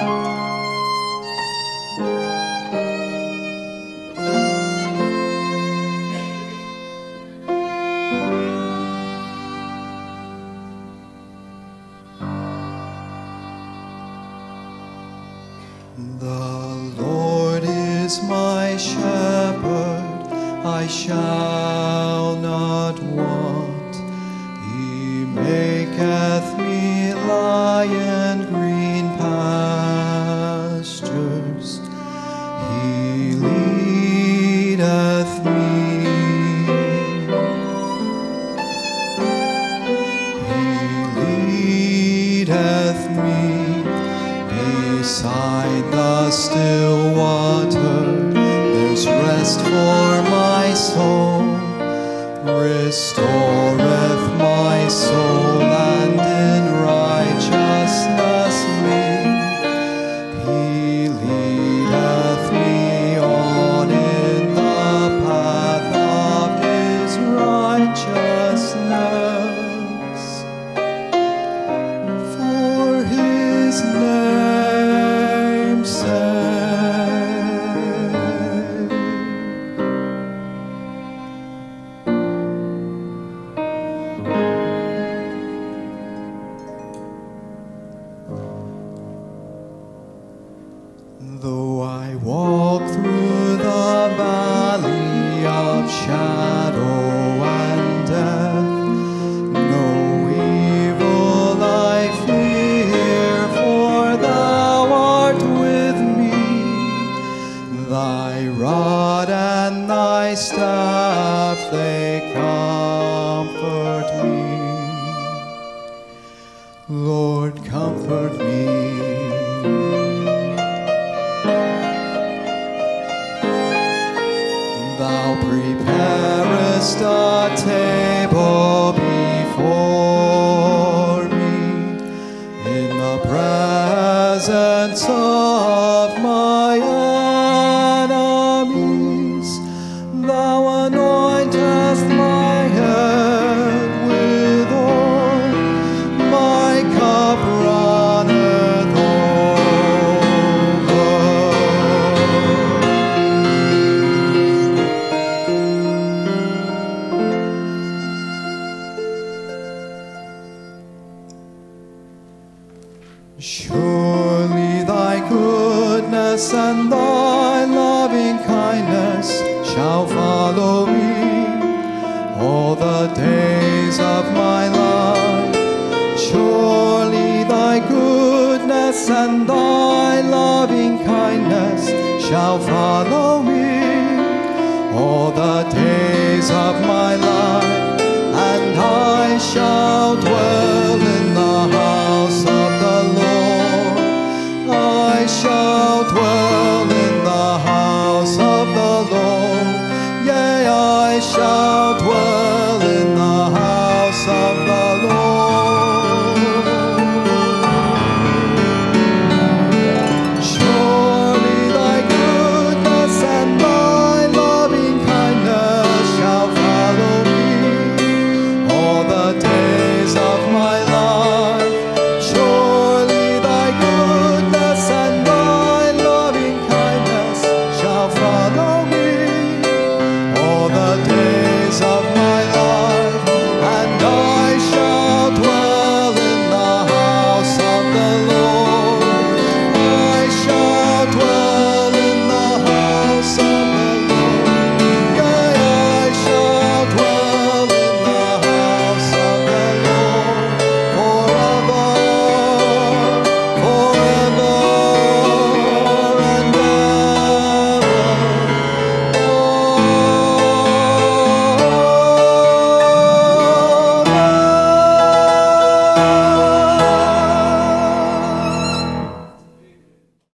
The Lord is my shepherd, I shall not want. Beside the still water. There's rest for my soul, restoreth Though I walk through the valley of shadow and death, no evil I fear, for thou art with me. Thy rod and thy staff, they comfort me. Lord, comfort me. A table before me. In the presence of my Surely thy goodness and thy loving kindness shall follow me all the days of my life. Surely thy goodness and thy loving kindness shall follow me all the days of my life, and I shall.